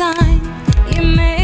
Time. You make